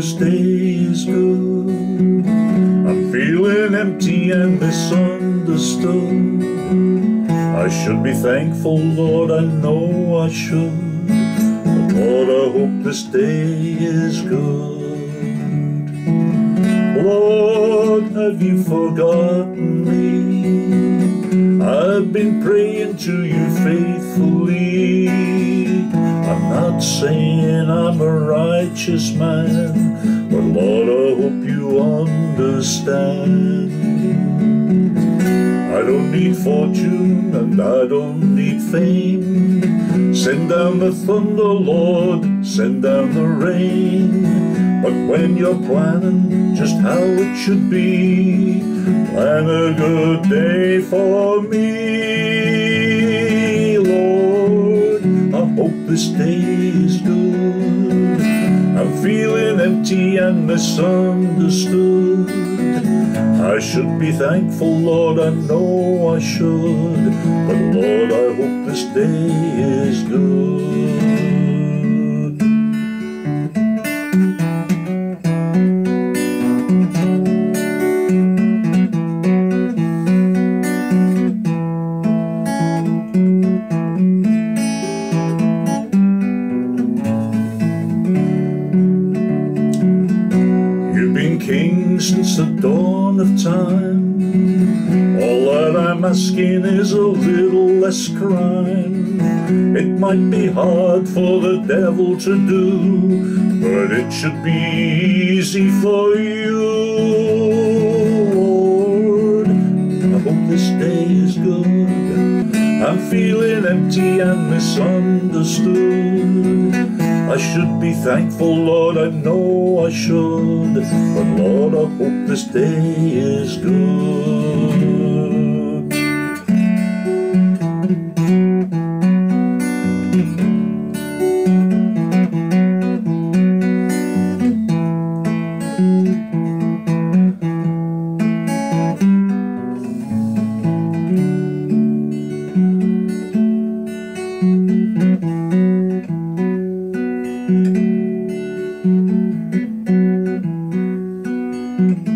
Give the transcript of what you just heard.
This day is good. I'm feeling empty and misunderstood. I should be thankful, Lord, I know I should. This day is good. Lord, have you forgotten me? I've been praying to you faithfully. I'm not saying I'm a righteous man, but Lord, I hope you understand. I don't need fortune and I don't need fame. Send down the thunder, Lord, send down the rain. But when you're planning just how it should be, plan a good day for me, Lord. I hope this day is good. I'm feeling empty and misunderstood. I should be thankful, Lord, I know I should. But Lord, I hope this day is good. King since the dawn of time. All that I'm asking is a little less crime. It might be hard for the devil to do, but it should be easy for you, Lord. I hope this day is good. I'm feeling empty and misunderstood. I should be thankful, Lord, I know I should. But Lord, I hope this day is good. Mm-hmm.